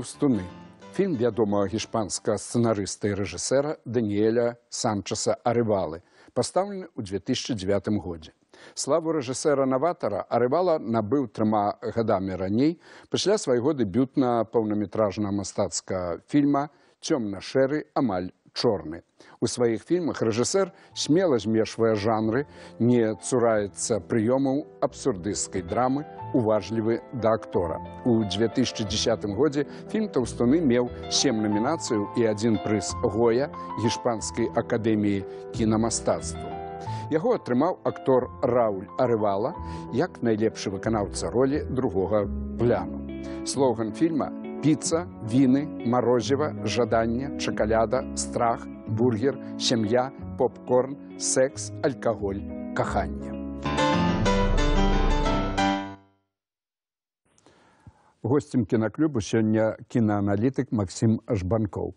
Таўстуны. Фільм вядомага гішпанскага сцэнарыста і рэжысэра Даніэля Санчаса Арывалы, пастаўлены ў 2009 годзе. Славу рэжысэра наватара Арывала набыў трыма гадамі раней пасля свайго дэбютна паўнаметражнага мастацкага фільма цёмна-шэры амаль чорны. У сваіх фільмах рэжысэр смела змешвае жанры, не цураецца прыёмаў абсурдысцкай драмы, уважлівы да актора. У 2010 годзе фільм таўстуны меў сем намінацыяў і адзін прыз гоя гішпанскай акадэміі кінамастацтва. Яго атрымаў актор Рауль Арывала як найлепшы выканаўца ролі другога пляну. Слоган фільма піца, віны, марозіва, жаданне, чакаляда, страх, бургер, сям'я, попкорн, секс, алькаголь, каханне. Гостем кінаклубу сёння кінааналітык Максім Жбанкоў.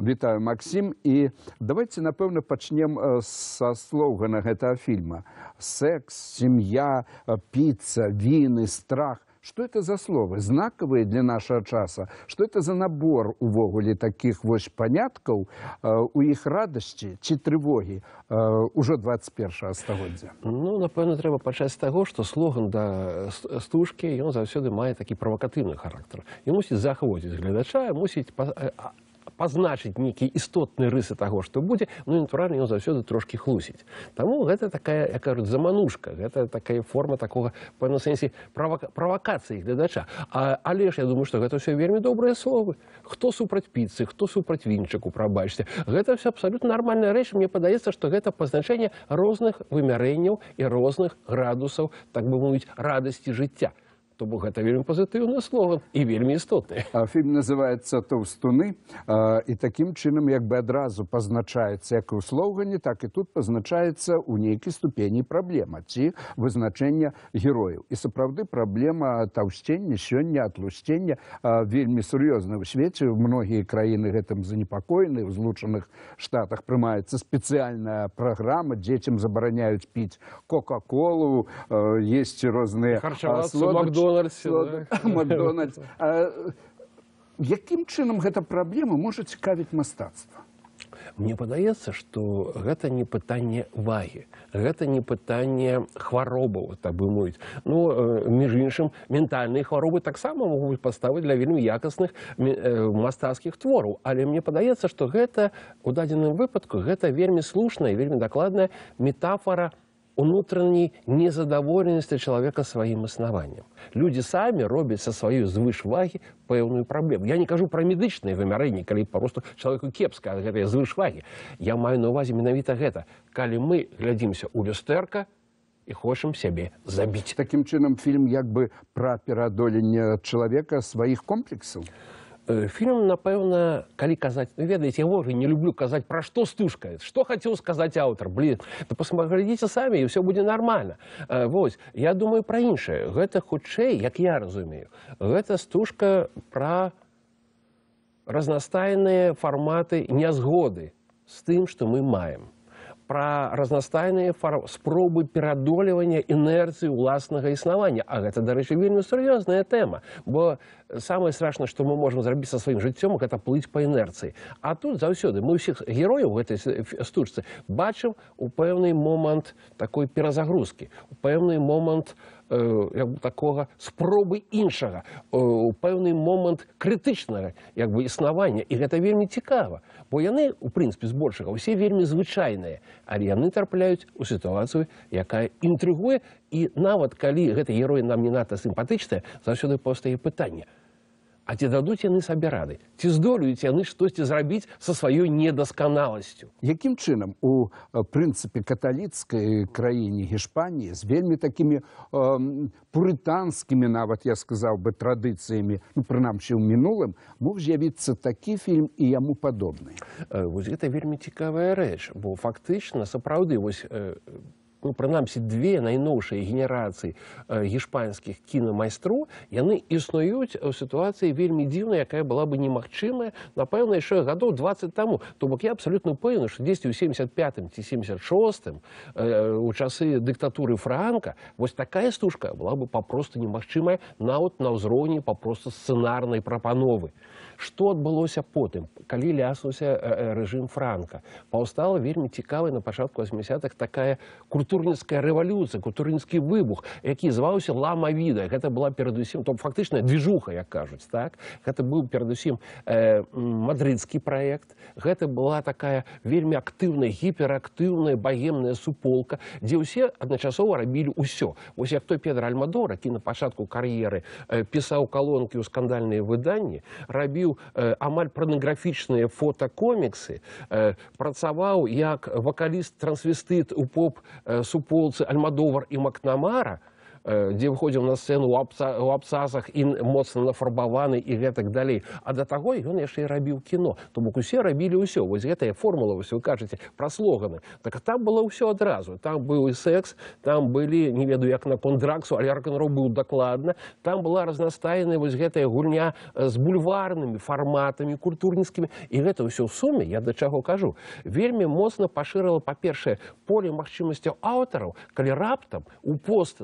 Вітаю Максім і давайте напэўна пачнем са слогана гэтага фільма. Секс, сям'я, піца, віны, страх. Что это за словы знакавыя для нашага часа? Что это за набор увогуле таких вось паняткаў у іх радасці ці трывогі ўжо 21 стагоддзя? Ну напэўна трэба пачаць з таго што слоган да стужкі ён заўсёды мае такі правакатыўны характар. І мусіць захвоціць гледача мусіць пазначыць нейкія істотныя рысы таго што будзе ну натуральна ён заўсёды трошкі хлусіць таму гэта такая як кажуць заманушка гэта такая форма такога пэўна сэнсе правакацыі гледача а, але ж я думаю што гэта ўсё вельмі добрыя словы. Хто супраць піцы хто супраць вінчыку прабачце гэта все абсалютна нармальная рэч мне падаецца што гэта пазначэнне розных вымярэнняў і розных градусаў так бы мовіць радасці жыцця то бок гэта вельмі пазітыўны слоган і вельмі істотны фільм называется таўстуны і такім чынам як бы адразу пазначаецца як і ў слогане так і тут пазначаецца ў нейкай ступені праблема ці вызначэння герояў. І сапраўды праблема таўсцення сёння атлусцення вельмі сур'ёзна ў свеце. Многія краіны гэтым занепакоены ў злучаных штатах прымаецца спецыяльная праграма дзецям забараняюць піць кока-колу есці розныя макдональдс Макдональдс. Якім чынам гэта праблема можа цікавіць мастацтва? Мне падаецца, што гэта не пытанне вагі, гэта не пытанне хваробаў, так бы мовіць. Ну, між іншым, ментальныя хваробы таксама могуць паставаць для вельмі якасных мастацкіх твораў. Але мне падаецца, што гэта у дадзеным выпадку гэта вельмі слушная і вельмі дакладная метафора унутранай незадаволенасці чалавека сваім існаваннем. Людзі самі робяць са сваёй звышвагі пэўную праблему. Я не кажу пра медычныя вымярэнні, калі папросту чалавеку кепска ад гэтыя звышвагі. Я маю на ўвазе менавіта гэта. Калі мы глядзімся ў люстэрка, і хочам сябе забіць. Такім чынам фільм як бы пра пераадоленне чалавека сваіх комплексаў. Фільм, напэўна, калі казаць, ведаеце, я ўжо не люблю казаць, пра што стужка, што хацеў сказаць аўтар, блин, то пасмаглядзіце самі і ўсё будзе нармальна. Вось, я думаю пра іншае. Гэта хутчэй, як я разумею, гэта стужка пра разнастайныя фарматы нязгоды з тым, што мы маем пра разнастайныя спробы перадолевання інерцыі ўласнага існавання. А гэта дарэчы вельмі сур'ёзная тэма бо самае страшнае што мы можам зрабіць са сваім жыццём гэта плыць па інерцыі а тут заўсёды мы ўсіх герояў гэтай стужцы бачым у пэўны момант такой перазагрузкі у момант як бы такога спробы іншага у пэўны момант крытычнага як бы існавання і гэта вельмі цікава бо яны у прынцыпе збольшага ўсе вельмі звычайныя але яны трапляюць у сітуацыю якая інтрыгуе і нават калі гэты герой нам не надта сімпатычныя заўсёды паўстае пытанне А ці дадуць яны сабе рады ці здолеюць яны штосьці зрабіць са сваёй недасканаласцю якім чынам у прынцыпе каталіцкай краіне гішпаніі з вельмі такімі э, пурытанскімі нават я сказаў бы традыцыямі ну прынамсі ў мінулым мог з'явіцца такі фільм і яму падобны? Вось гэта вельмі цікавая рэч бо фактычна сапраўды вось ну, прынамсі две найноўшыя генерацыі э, гішпанскіх кінамайстроў яны існуюць у сітуацыі вельмі дзіўнай якая была бы немагчымая напэўна яшчэ гадоў 20 таму. То бок я абсалютна упэўны што дзесьці ў 75 ці 76 э, у часы дыктатуры франка вось такая стужка была бы папросту немагчымая нават на ўзроўні папросту сцэнарнай прапановы. Што адбылося потым? Калі ляснуўся э, рэжым франка? Паўстала вельмі цікавая на пачатку 80-х такая культурніцкая рэвалюцыя культурніцкі выбух які зваўся ламавіда гэта была перадусім то фактычная движуха як кажуць так? Гэта быў перадусім э, мадрыдскі праект. Гэта была такая вельмі актыўная гіперактыўная багемная суполка дзе ўсе адначасова рабілі ўсё. Вось як той педра альмадор які на пачатку кар'еры э, пісаў калонкі ў скандальныя выданні рабіў э, амаль порнографічныя фотокоміксы э, працаваў як вакаліст трансвестыт у поп э, суполцы альмадовар і макнамара э, дзе выходзіў на сцэну у абцасах і моцна нафарбаваны і гэтак далей а да таго ён яшчэ і рабіў кіно то бок усе рабілі ўсё вось гэтая формула вось вы кажаце пра слоганы. Так там было ўсё адразу там быў і секс там былі не ведаю як на кондраксу але рок-н-рол быў дакладна там была разнастайная вось гэтая гульня э, з бульварнымі фарматамі культурніцкімі і гэта ўсё ў суме я да чаго кажу вельмі моцна пашырыла па-першае поле магчымасцяў аўтараў калі раптам у пост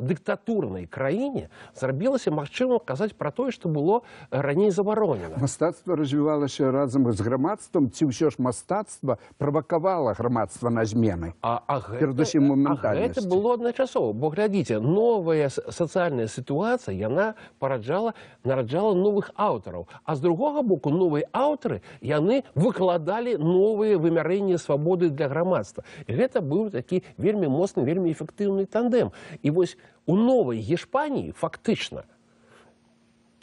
дыктатурнай краіне зрабілася магчыма казаць пра тое што было э, раней забаронена. Мастацтва развівалася разам з грамадствам ці ўсё ж мастацтва правакавала грамадства на змены. А, а гэта, Перадусім а гэта было адначасова. Бо глядзіце новая сацыяльная сітуацыя яна параджала нараджала новых аўтараў. А з другога боку новыя аўтары яны выкладалі новыя вымярэнні свабоды для грамадства. Гэта быў такі вельмі моцны вельмі эфектыўны тандем і вось у новай гешпаніі фактычна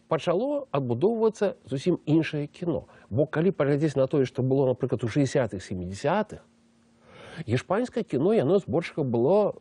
пачало адбудоўвацца зусім іншае кіно бо калі паглядзець на тое што было напрыклад у 60-х 70-х Гішпанскае кіно яно збольшага было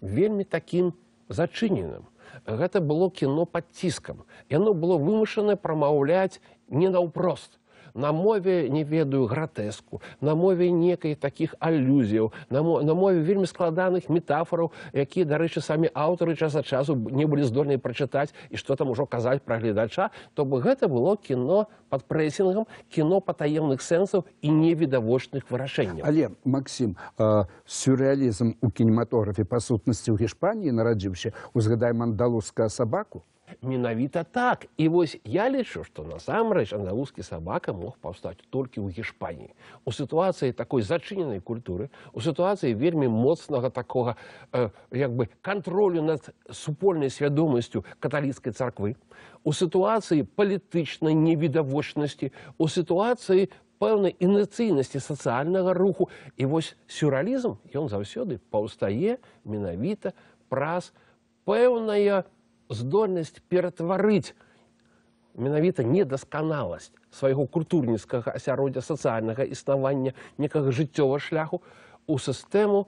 вельмі такім зачыненым. Гэта было кіно пад ціскам. Яно было вымушанае прамаўляць не наўпрост. На мове не ведаю гратэску, на мове некай такіх алюзіяў, на, на мове вельмі складаных метафораў, якія, дарэчы, самі аўтары час ад часу не былі здольныя прачытаць і што там ужо казаць пра гледача, то бы гэта было кіно пад прэсінгам, кіно патаемных сэнсаў і невідавочных вырашэнняў. Але Максім э, сюррэалізм у кінематографе па сутнасці ў Гішпаніі нарадзіўся узгадаем андалузская сабаку. Менавіта так. І вось я лічу, што насамрэч андалузскі сабака мог паўстаць толькі ў Гішпаніі. У сітуацыі такой зачыненай культуры, у сітуацыі вельмі моцнага такога э, як бы кантролю над супольнай свядомасцю каталіцкай царквы, у сітуацыі палітычнай невідавочнасці, у сітуацыі пэўнай інацыйнасці сацыяльнага руху. І вось сюралізм ён заўсёды паўстае менавіта праз пэўная здольнасць ператварыць менавіта недасканаласць свайго культурніцкага асяроддзя сацыяльнага існавання некага жыццёва шляху у сістэму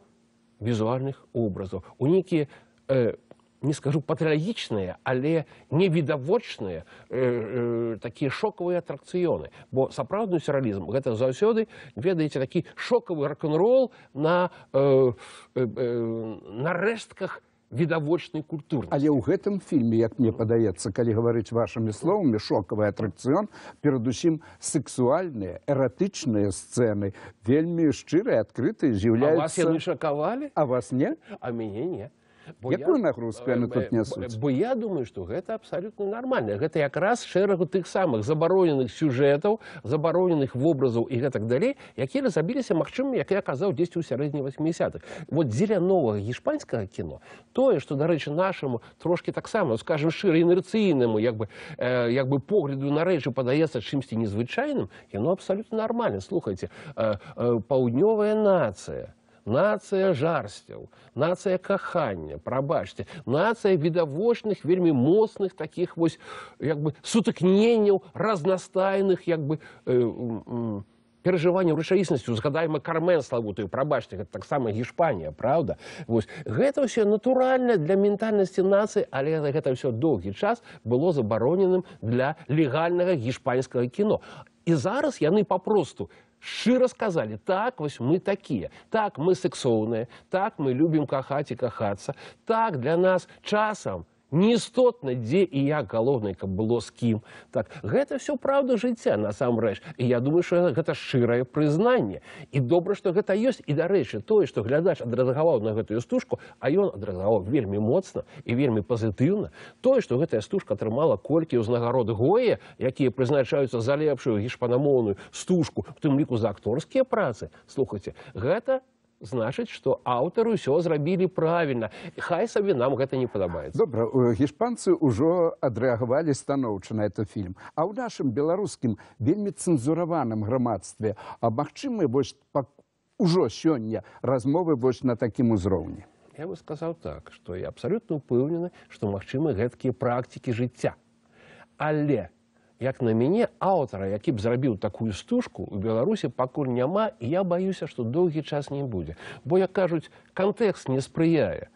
візуальных образаў. У нейкія э, не скажу патрыялагічныя але невідавочныя э, э, такія шокавыя атракцыёны. Бо сапраўдны сюралізм гэта заўсёды ведаеце такі шокавы рок-н-рол на э, э, э, на рэштках відавочнай культуры Але ў гэтым фільме, як мне падаецца, калі гаварыць вашымі словамі, шокавы атракцыён, перадусім сексуальныя, эратычныя сцэны, вельмі шчырыя, адкрытыя, А вас яны з'яўляюцца... шакавалі? А вас не? а мяне не Якую нагрузку яны тут нясуць? Бо я думаю, што гэта абсалютна нармальна. Гэта якраз шэрагу тых самых забароненых сюжэтаў, забароненых вобразаў і гэтак далей, якія разабіліся магчыма, як я казаў дзесьці ў сярэдні 80-х. Вот дзеля новага гішпанскага кіно тое, што дарэчы нашаму трошкі таксама скажем шчыра інерцыйнаму як бы, э, як бы погляду на рэчы падаецца чымсьці незвычайным, яно абсалютна нармальна. Слухайце, э, э, паўднёвая нацыя, нацыя жарсцяў, нацыя кахання, прабачце, нацыя відавочных, вельмі моцных такіх вось як бы сутыкненняў разнастайных як бы э, м, м, перажыванняў рэчаіснасцю згадаем кармен славутую прабачце гэта таксама гішпанія праўда? Вось гэта ўсё натуральна для ментальнасці нацыі але гэта ўсё доўгі час было забароненым для легальнага гішпанскага кіно. І зараз яны папросту шчыра сказалі так вось мы такія так мы сексоўныя. Так мы любім кахаць і кахацца так для нас часам неістотна дзе і як галоўнае каб было з кім. Так гэта все праўда жыцця насамрэч. І я думаю що гэта шчырае прызнанне. І добра што гэта ёсць. І дарэчы тое што глядач адрэагаваў на гэтую стужку а ён адрэагаваў вельмі моцна і вельмі пазітыўна тое што гэтая стужка атрымала колькі ўзнагарод гоя якія прызначаюцца за лепшую гішпанамоўную стужку у тым ліку за акторскія працы. Слухайце гэта значыць што аўтары ўсё зрабілі правільна хай сабе нам гэта не падабаецца Добра, э, гішпанцы ўжо адрэагавалі станоўча на этот фільм. А ў нашым беларускім вельмі цэнзураваным грамадстве, а магчымы пак- ужо сёння размовы вось на такім узроўні. Я бы сказаў так, што я абсалютна ўпэўнены, што магчымы гэткія практыкі жыцця. Але як на мяне аўтара, які б зрабіў такую стужку у Беларусі пакуль няма і я баюся, што доўгі час не будзе. Бо як кажуць, кантэкст не спрыяе.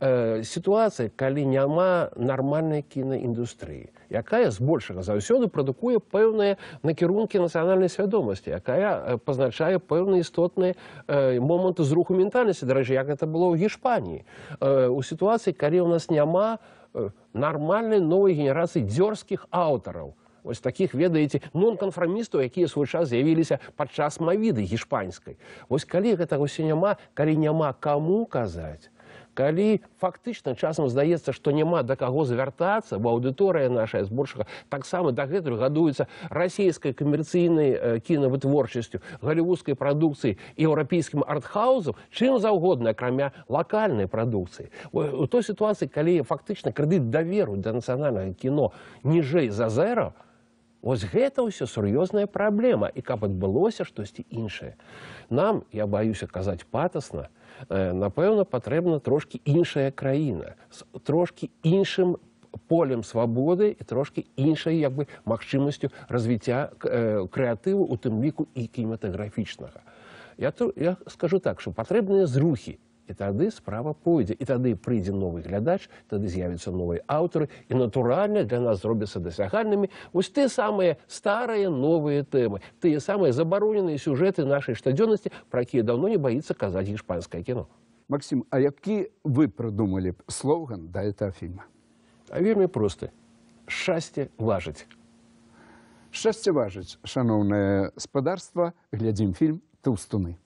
Э, сітуацыя, калі няма нармальнай кінаіндустрыі, якая збольшага заўсёды прадукуе пэўныя накірункі нацыянальнай свядомасці, якая э, пазначае пэўныя істотныя э, моманты зруху ментальнасці, дарэчы, як гэта было ў Гішпаніі. Э, у сітуацыі, калі ў нас няма э, нармальнай новай генерацыі дзёрзкіх аўтараў, Вось такіх ведаеце нонканфармістаў, якія свой час з'явіліся падчас мавіды гішпанскай. Вось калі гэтага ўсё няма, калі няма каму казаць, калі фактычна часам здаецца, што няма да каго звяртацца, бо аўдыторыя нашая збольшага таксама дагэтуль гадуецца расійскай камерцыйнай э, кінавытворчасцю, галівудскай прадукцыі і еўрапейскім артхаузам, чым заўгодна, акрамя лакальнай прадукцыі. У той сітуацыі, калі фактычна крэдыт даверу да нацыянальнага кіно ніжэй за зэра, Вось гэта ўсё сур'ёзная праблема і каб адбылося штосьці іншае. Нам, я баюся казаць патасна, э, напэўна, патрэбна трошкі іншая краіна з трошкі іншым полем свабоды і трошкі іншай як бы магчымасцю развіцця э, крэатыву у тым ліку і кінематаграфічнага. Я, я скажу так, што патрэбныя зрухі і тады справа пойдзе і тады прыйдзе новы глядач тады з'явяцца новыя аўтары і натуральна для нас зробяцца дасягальнымі вось тыя самыя старыя новыя тэмы тыя самыя забароненыя сюжэты нашай штодзённасці пра якія даўно не баіцца казаць гішпанскае кіно Максім, а які вы прыдумалі б слоган да этого фільма? а вельмі просты шчасце важыць Шчасце важыць, шаноўнае спадарства, глядзім фільм Таўстуны.